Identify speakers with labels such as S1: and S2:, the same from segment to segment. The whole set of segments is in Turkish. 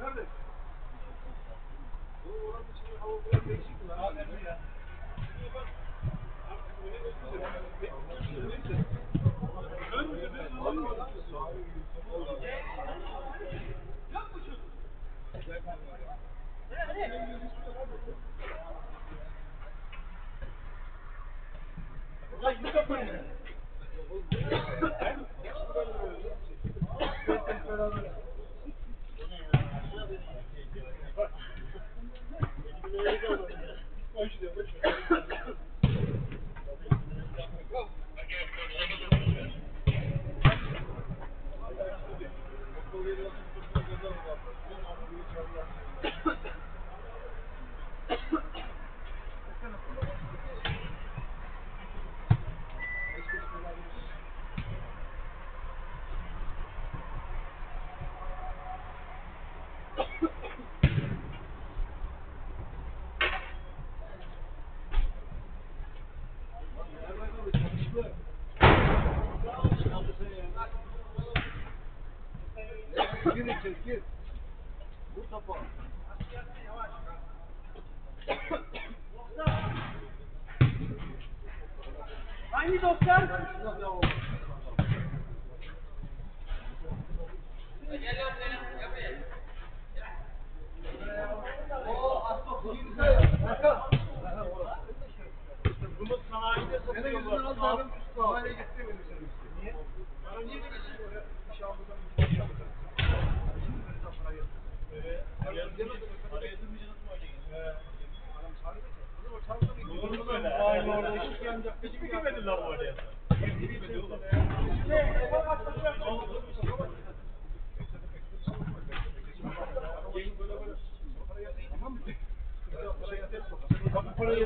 S1: Nerede? Bu oranın içinde hava biraz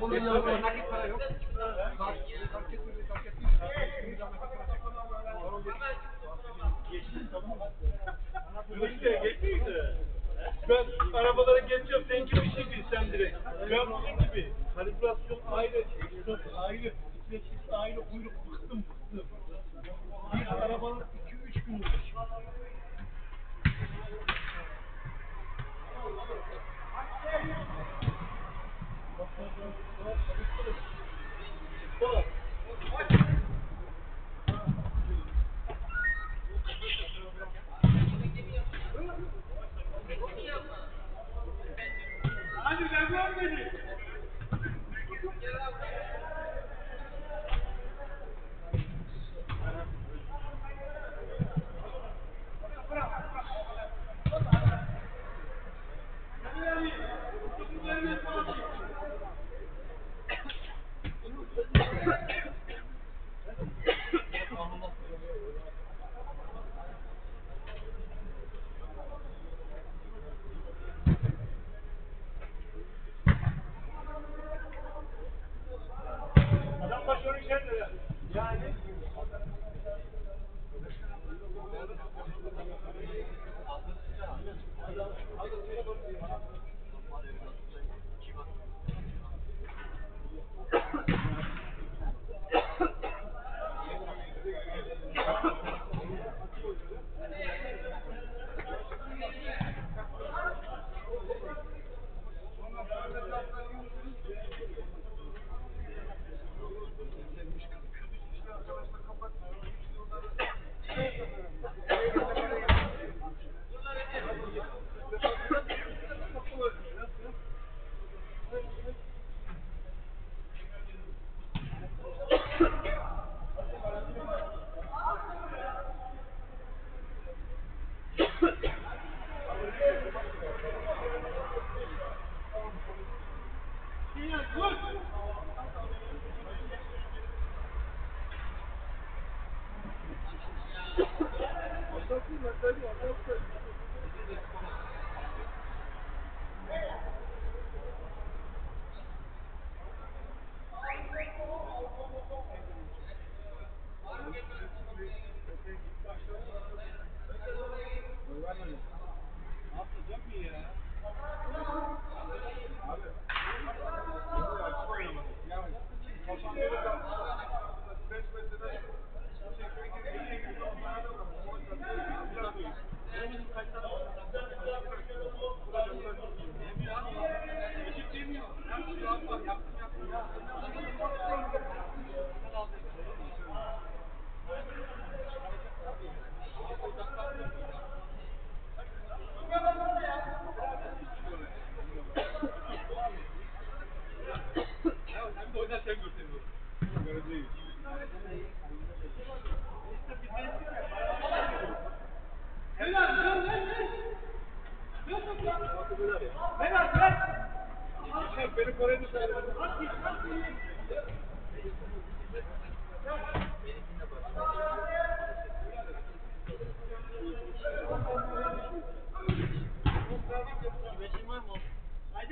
S2: Gracias.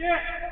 S2: Yeah.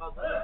S2: Fazer.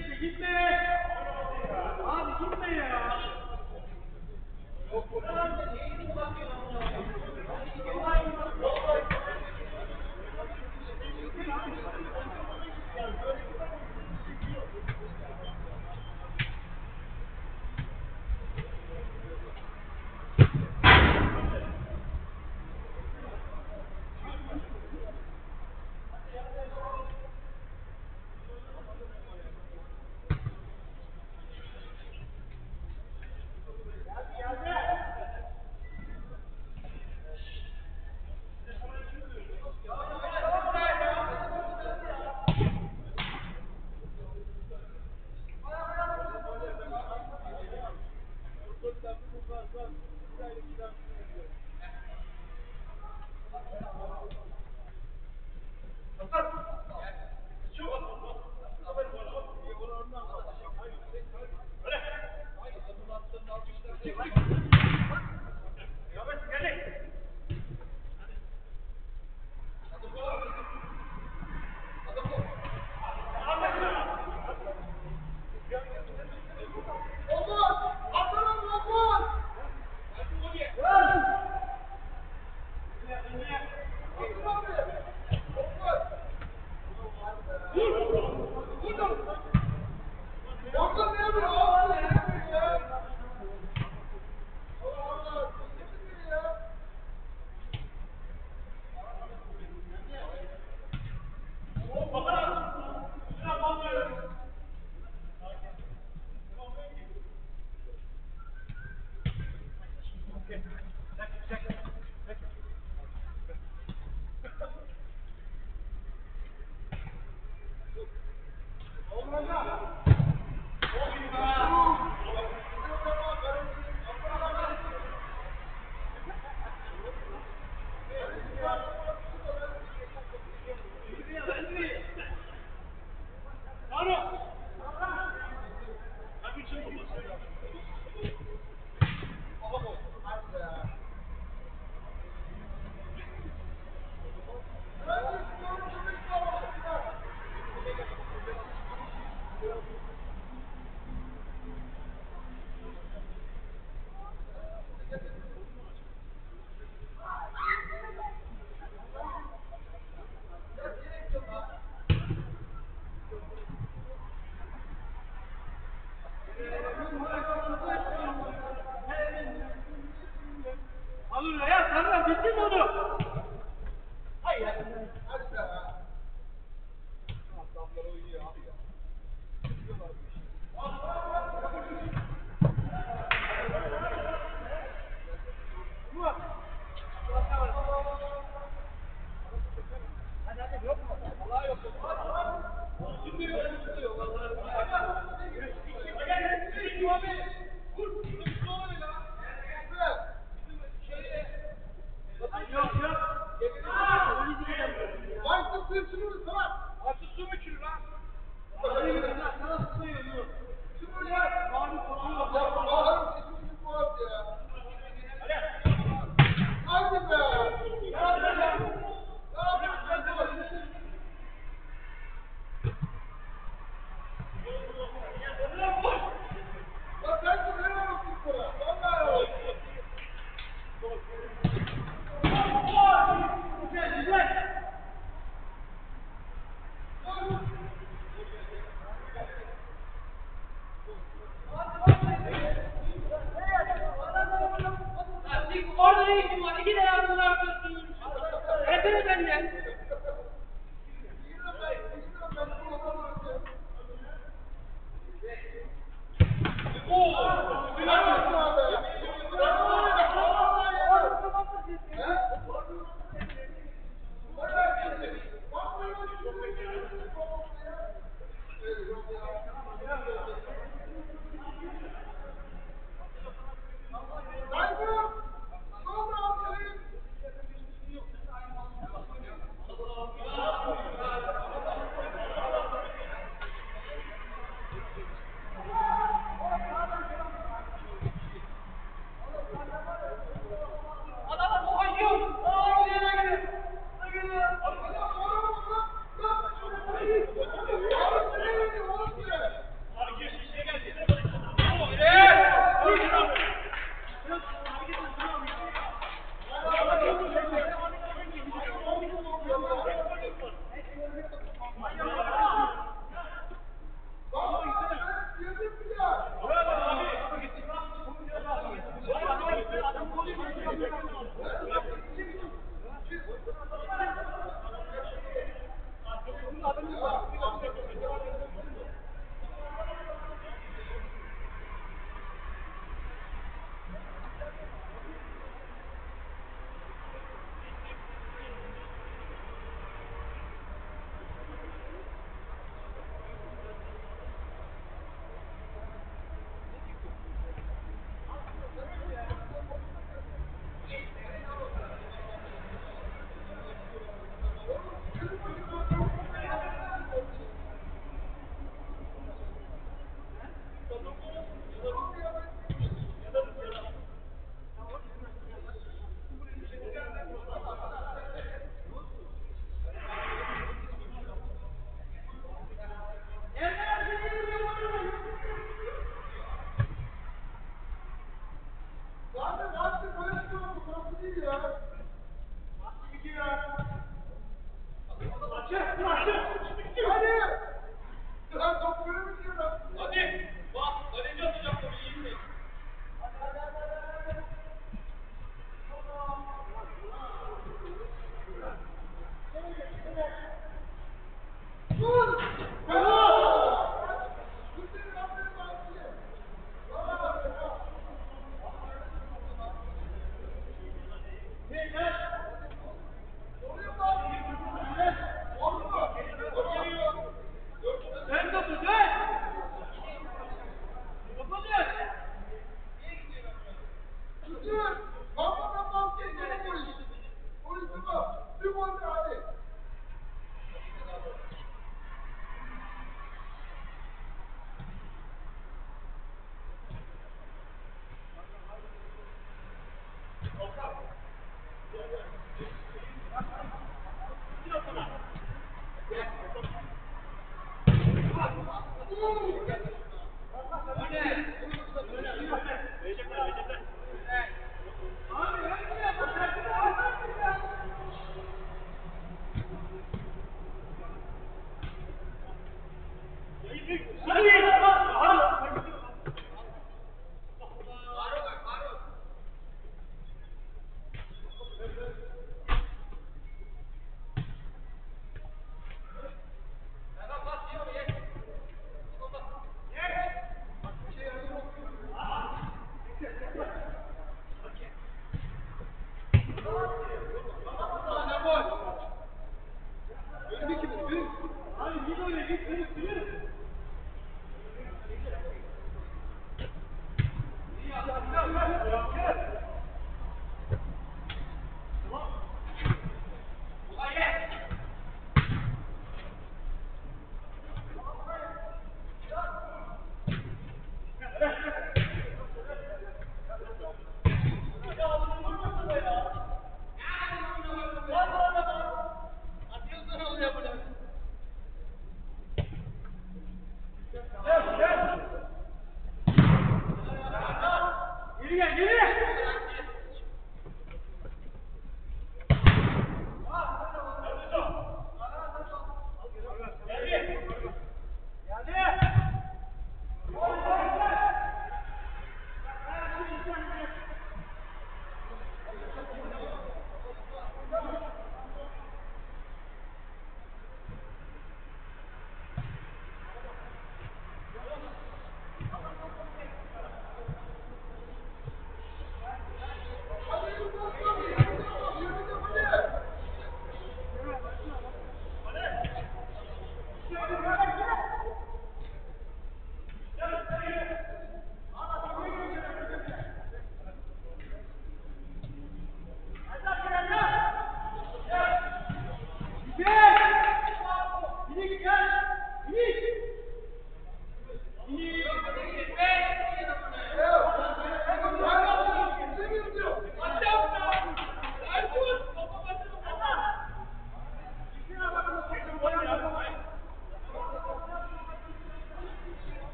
S2: Listen, you
S3: said